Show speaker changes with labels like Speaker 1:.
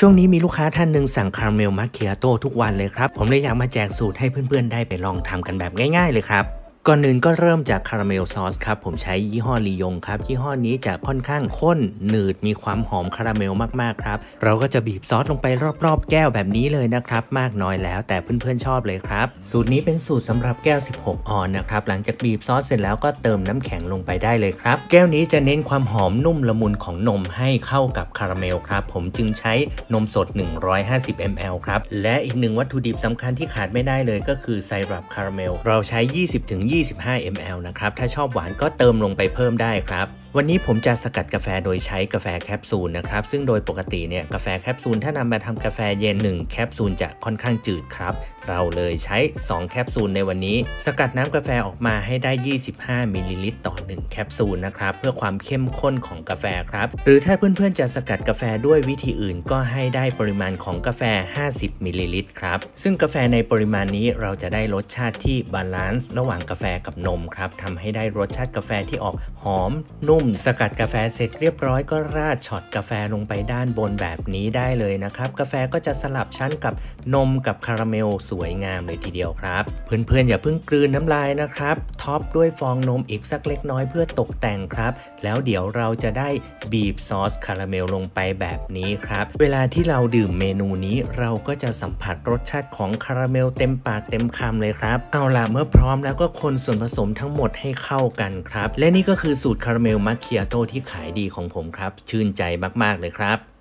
Speaker 1: ช่วงนี้มีลูกค้าท่านหนึ่งสั่งคาราเมล macchiato ทุกวันเลยครับ ผมเลยอยากมาแจกสูตรให้เพื่อนๆได้ไปลองทำกันแบบง่ายๆเลยครับ ก่อนอื่นก็เริ่มจากคาราเมลซอสครับผมใช้ยี่ห้อลียงครับยี่ห้อนี้จะค่อนข้างข้นหนืดมีความหอมคาราเมลมากๆครับเราก็จะบีบซอสลงไปรอบๆ แก้วแบบนี้เลยนะครับมากน้อยแล้วแต่เพื่อนๆชอบเลยครับสูตรนี้เป็นสูตรสำหรับแก้ว 16 ออนซ์นะครับหลังจากบีบซอสเสร็จแล้วก็เติมน้ำแข็งลงไปได้เลยครับแก้วนี้จะเน้นความหอมนุ่มละมุนของนมให้เข้ากับคาราเมลครับผมจึงใช้นมสด 150 ml ครับและอีกหนึ่งวัตถุดิบสำคัญที่ขาดไม่ได้เลยก็คือไซรัปคาราเมลเราใช้ 20ถึง25 ml นะครับ ถ้าชอบหวานก็เติมลงไปเพิ่มได้ครับ วันนี้ผมจะสกัดกาแฟโดยใช้กาแฟแคปซูลนะครับ ซึ่งโดยปกติเนี่ยกาแฟแคปซูลถ้านำมาทำกาแฟเย็น 1 แคปซูลจะค่อนข้างจืดครับ เราเลยใช้ 2 แคปซูลในวันนี้ สกัดน้ำกาแฟออกมาให้ได้ 25มิลลิลิตรต่อ 1 แคปซูลนะครับ เพื่อความเข้มข้นของกาแฟครับ หรือถ้าเพื่อนๆจะสกัดกาแฟด้วยวิธีอื่น ก็ให้ได้ปริมาณของกาแฟ 50มิลลิลิตรครับ ซึ่งกาแฟในปริมาณนี้เราจะได้รสชาติที่ balance ระหว่างกาแฟกับนมครับทำให้ได้รสชาติกาแฟที่ออกหอมนุ่มสกัดกาแฟเสร็จเรียบร้อยก็ราดช็อตกาแฟลงไปด้านบนแบบนี้ได้เลยนะครับ กาแฟก็จะสลับชั้นกับนมกับคาราเมลสวยงามเลยทีเดียวครับ เพื่อนๆอย่าเพิ่งกลืนน้ำลายนะครับ top ด้วยฟองนมอีกสักเล็กน้อยเพื่อตกแต่งครับ แล้วเดี๋ยวเราจะได้บีบซอสคาราเมลลงไปแบบนี้ครับ เวลาที่เราดื่มเมนูนี้เราก็จะสัมผัสรสชาติของคาราเมลเต็มปากเต็มคำเลยครับเอาล่ะเมื่อพร้อมแล้วก็คนส่วนผสมทั้งหมดให้เข้ากันครับ และนี่ก็คือสูตรคาราเมล macchiato ที่ขายดีของผมครับ ชื่นใจมาก ๆ เลยครับ